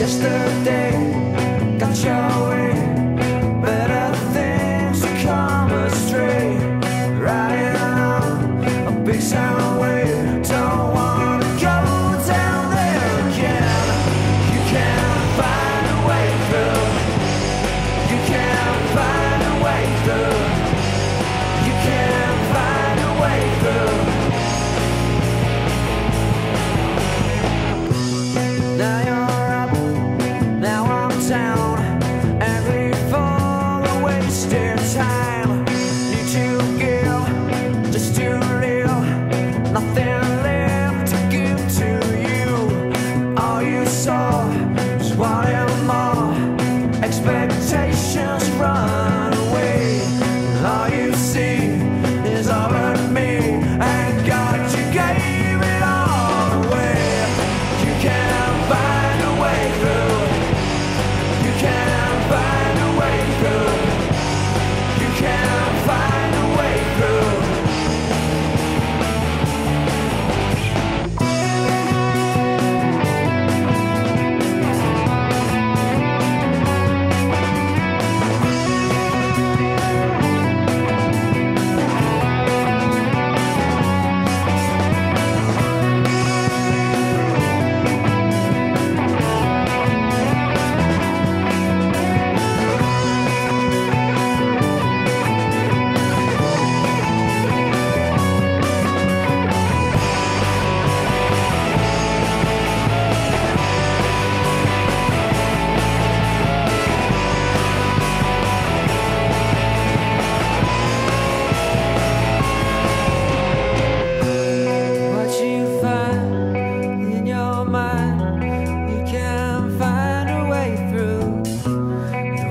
just day. Yeah.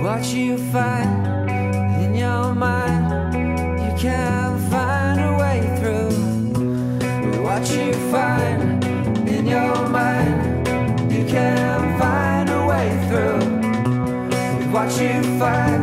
What you find in your mind, you can't find a way through. What you find in your mind, you can't find a way through. What you find.